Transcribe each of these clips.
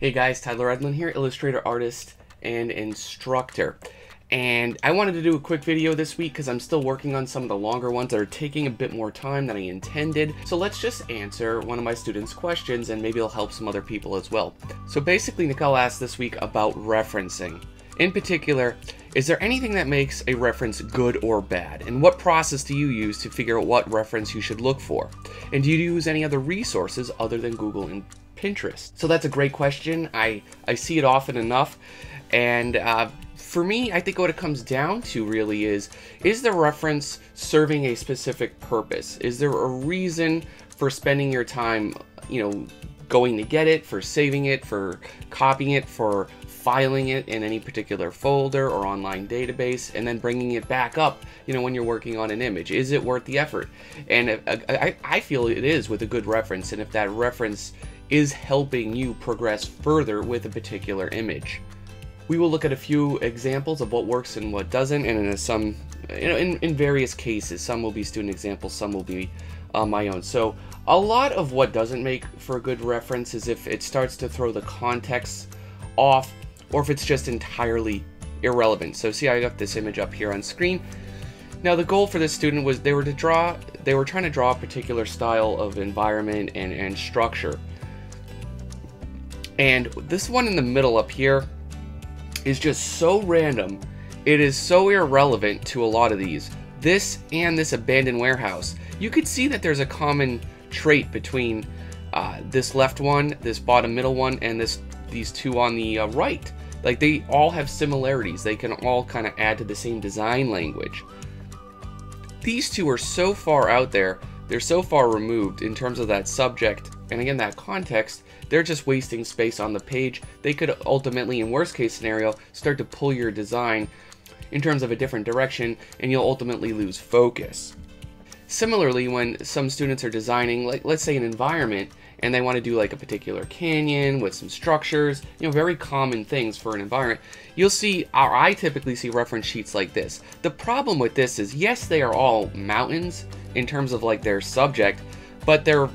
Hey guys, Tyler Edlin here, illustrator, artist, and instructor. And I wanted to do a quick video this week because I'm still working on some of the longer ones that are taking a bit more time than I intended. So let's just answer one of my students' questions and maybe it'll help some other people as well. So basically, Nicole asked this week about referencing. In particular, is there anything that makes a reference good or bad? And what process do you use to figure out what reference you should look for? And do you use any other resources other than Google and Pinterest? So that's a great question. I, I see it often enough. And uh, for me, I think what it comes down to really is, is the reference serving a specific purpose? Is there a reason for spending your time, you know, going to get it, for saving it, for copying it, for filing it in any particular folder or online database, and then bringing it back up, you know, when you're working on an image. Is it worth the effort? And I, I feel it is with a good reference, and if that reference is helping you progress further with a particular image. We will look at a few examples of what works and what doesn't, and in some, you know, in, in various cases, some will be student examples, some will be uh, my own. So a lot of what doesn't make for a good reference is if it starts to throw the context off or if it's just entirely irrelevant. So see I got this image up here on screen. Now the goal for this student was they were to draw, they were trying to draw a particular style of environment and, and structure. And this one in the middle up here is just so random. It is so irrelevant to a lot of these. This and this abandoned warehouse. You could see that there's a common trait between uh, this left one, this bottom middle one, and this these two on the uh, right. Like they all have similarities. They can all kind of add to the same design language. These two are so far out there. They're so far removed in terms of that subject and again that context. They're just wasting space on the page. They could ultimately, in worst case scenario, start to pull your design in terms of a different direction and you'll ultimately lose focus. Similarly, when some students are designing, like let's say an environment, and they want to do like a particular canyon with some structures, you know, very common things for an environment, you'll see, or I typically see reference sheets like this. The problem with this is, yes, they are all mountains in terms of like their subject, but they're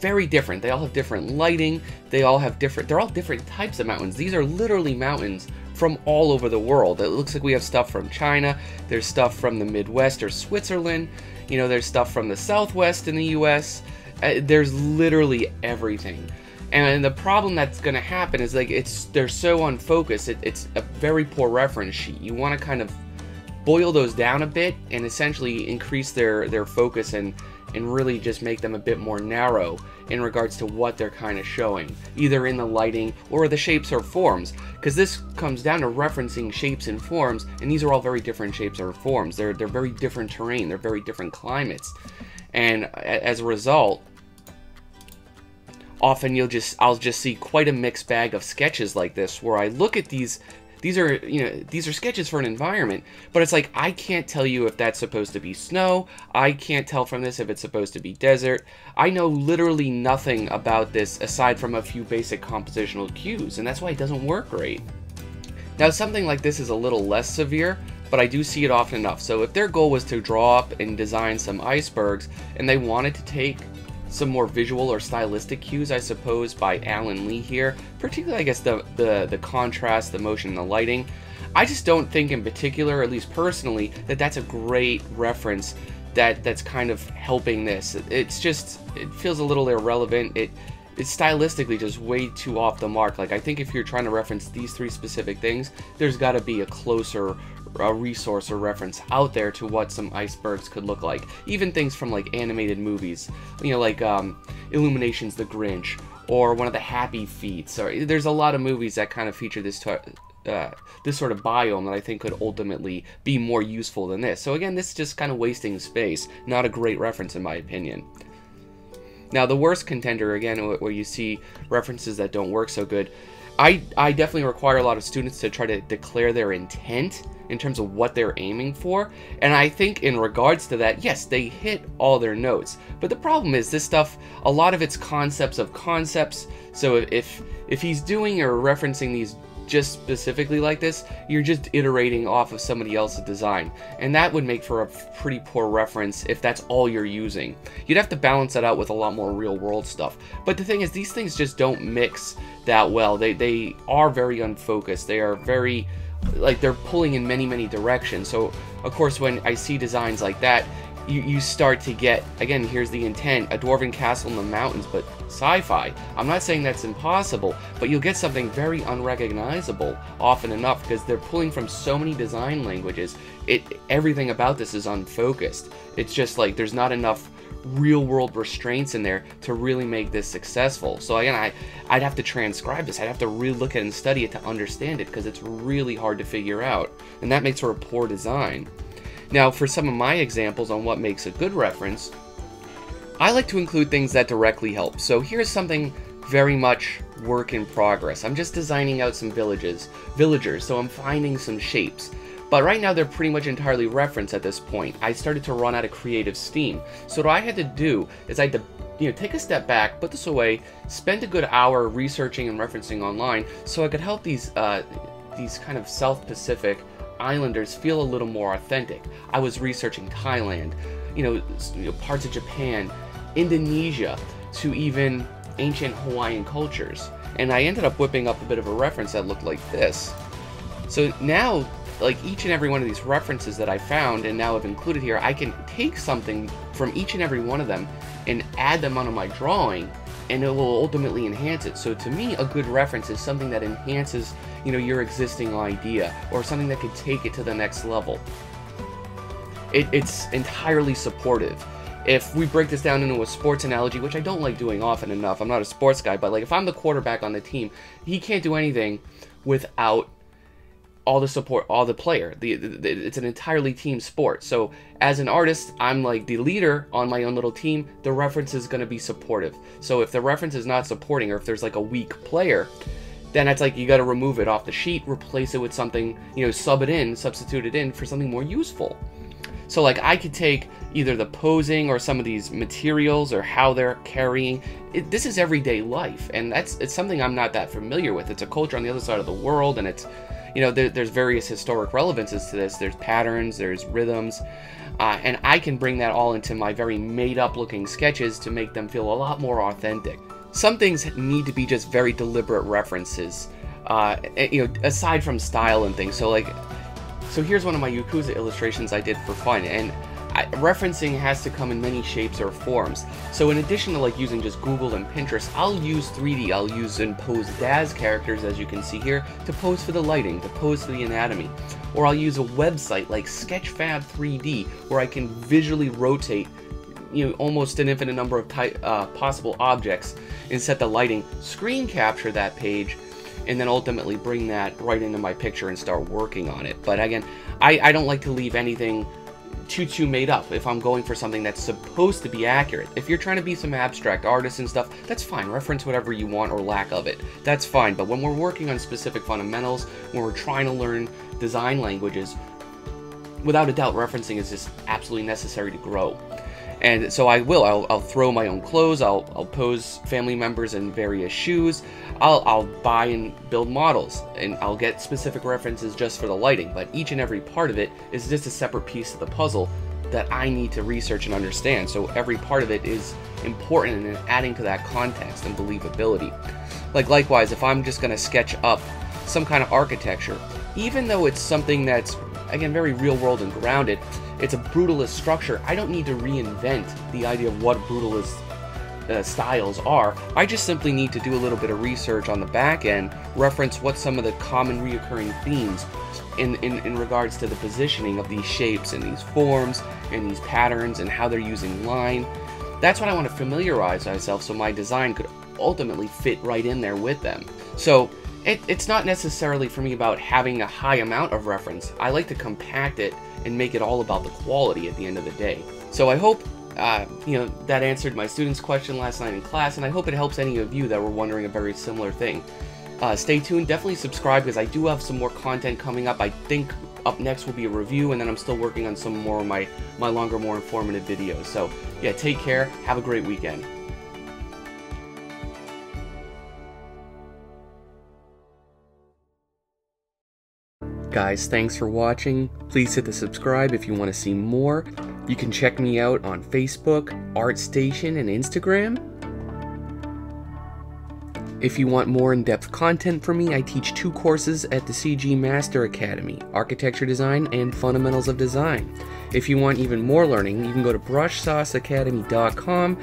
very different. They all have different lighting. They all have different, they're all different types of mountains. These are literally mountains from all over the world. It looks like we have stuff from China. There's stuff from the Midwest or Switzerland. You know, there's stuff from the Southwest in the US. Uh, there's literally everything. And the problem that's going to happen is like it's they're so unfocused. It, it's a very poor reference sheet. You want to kind of boil those down a bit and essentially increase their their focus and and really just make them a bit more narrow in regards to what they're kind of showing, either in the lighting or the shapes or forms. Because this comes down to referencing shapes and forms, and these are all very different shapes or forms. They're they're very different terrain. They're very different climates, and as a result, often you'll just I'll just see quite a mixed bag of sketches like this where I look at these these are you know these are sketches for an environment but it's like I can't tell you if that's supposed to be snow. I can't tell from this if it's supposed to be desert. I know literally nothing about this aside from a few basic compositional cues and that's why it doesn't work great. Now something like this is a little less severe but I do see it often enough. So if their goal was to draw up and design some icebergs and they wanted to take some more visual or stylistic cues, I suppose, by Alan Lee here. Particularly, I guess, the, the, the contrast, the motion, the lighting. I just don't think in particular, at least personally, that that's a great reference that that's kind of helping this. It's just, it feels a little irrelevant. It it's stylistically just way too off the mark. Like, I think if you're trying to reference these three specific things, there's got to be a closer a resource or reference out there to what some icebergs could look like. Even things from like animated movies, you know, like um, Illumination's The Grinch or one of the Happy Feets. Or there's a lot of movies that kind of feature this. Uh, this sort of biome that I think could ultimately be more useful than this. So again, this is just kind of wasting space. Not a great reference in my opinion. Now the worst contender, again, where you see references that don't work so good, I, I definitely require a lot of students to try to declare their intent in terms of what they're aiming for. And I think in regards to that, yes, they hit all their notes. But the problem is this stuff, a lot of it's concepts of concepts. So if if he's doing or referencing these just specifically like this, you're just iterating off of somebody else's design. And that would make for a pretty poor reference if that's all you're using. You'd have to balance that out with a lot more real world stuff. But the thing is, these things just don't mix that well. They, they are very unfocused. They are very like they're pulling in many many directions so of course when i see designs like that you, you start to get again here's the intent a dwarven castle in the mountains but sci-fi i'm not saying that's impossible but you'll get something very unrecognizable often enough because they're pulling from so many design languages it everything about this is unfocused it's just like there's not enough real world restraints in there to really make this successful. So again, I, I'd have to transcribe this. I'd have to really look at it and study it to understand it because it's really hard to figure out. And that makes for a poor design. Now, for some of my examples on what makes a good reference, I like to include things that directly help. So here's something very much work in progress. I'm just designing out some villages, villagers, so I'm finding some shapes. But right now they're pretty much entirely reference at this point. I started to run out of creative steam. So what I had to do is I had to you know, take a step back, put this away, spend a good hour researching and referencing online so I could help these uh, these kind of South Pacific islanders feel a little more authentic. I was researching Thailand, you know, parts of Japan, Indonesia, to even ancient Hawaiian cultures. And I ended up whipping up a bit of a reference that looked like this. So now like each and every one of these references that I found and now have included here, I can take something from each and every one of them and add them onto my drawing and it will ultimately enhance it. So to me, a good reference is something that enhances, you know, your existing idea or something that could take it to the next level. It, it's entirely supportive. If we break this down into a sports analogy, which I don't like doing often enough, I'm not a sports guy, but like if I'm the quarterback on the team, he can't do anything without all the support, all the player. The, the, it's an entirely team sport. So as an artist, I'm like the leader on my own little team. The reference is going to be supportive. So if the reference is not supporting, or if there's like a weak player, then it's like you got to remove it off the sheet, replace it with something, you know, sub it in, substitute it in for something more useful. So like I could take either the posing or some of these materials or how they're carrying. It, this is everyday life, and that's it's something I'm not that familiar with. It's a culture on the other side of the world, and it's you know, there, there's various historic relevances to this. There's patterns, there's rhythms, uh, and I can bring that all into my very made up looking sketches to make them feel a lot more authentic. Some things need to be just very deliberate references, uh, you know, aside from style and things. So, like, so here's one of my Yakuza illustrations I did for fun, and Referencing has to come in many shapes or forms. So in addition to like using just Google and Pinterest, I'll use 3D. I'll use and pose Daz characters, as you can see here, to pose for the lighting, to pose for the anatomy. Or I'll use a website like Sketchfab 3D, where I can visually rotate you know, almost an infinite number of uh, possible objects and set the lighting, screen capture that page, and then ultimately bring that right into my picture and start working on it. But again, I, I don't like to leave anything too too made up if I'm going for something that's supposed to be accurate. If you're trying to be some abstract artist and stuff, that's fine. Reference whatever you want or lack of it. That's fine. But when we're working on specific fundamentals, when we're trying to learn design languages, without a doubt, referencing is just absolutely necessary to grow. And so I will. I'll, I'll throw my own clothes. I'll, I'll pose family members in various shoes. I'll, I'll buy and build models, and I'll get specific references just for the lighting. But each and every part of it is just a separate piece of the puzzle that I need to research and understand. So every part of it is important in adding to that context and believability. Like likewise, if I'm just going to sketch up some kind of architecture, even though it's something that's again very real world and grounded, it's a brutalist structure. I don't need to reinvent the idea of what brutalist uh, styles are. I just simply need to do a little bit of research on the back end, reference what some of the common reoccurring themes in, in, in regards to the positioning of these shapes and these forms and these patterns and how they're using line. That's what I want to familiarize myself so my design could ultimately fit right in there with them. So it, it's not necessarily for me about having a high amount of reference. I like to compact it and make it all about the quality at the end of the day. So I hope uh, you know that answered my students' question last night in class, and I hope it helps any of you that were wondering a very similar thing. Uh, stay tuned, definitely subscribe because I do have some more content coming up. I think up next will be a review, and then I'm still working on some more of my, my longer, more informative videos. So yeah, take care, have a great weekend. Guys, thanks for watching. Please hit the subscribe if you want to see more. You can check me out on Facebook, ArtStation, and Instagram. If you want more in-depth content from me, I teach two courses at the CG Master Academy, Architecture Design and Fundamentals of Design. If you want even more learning, you can go to brushsauceacademy.com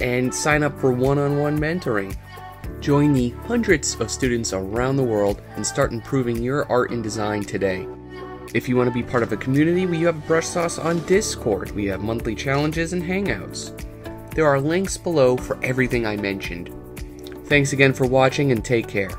and sign up for one-on-one mentoring. Join the hundreds of students around the world and start improving your art and design today. If you want to be part of a community, we have Brush Sauce on Discord. We have monthly challenges and hangouts. There are links below for everything I mentioned. Thanks again for watching and take care.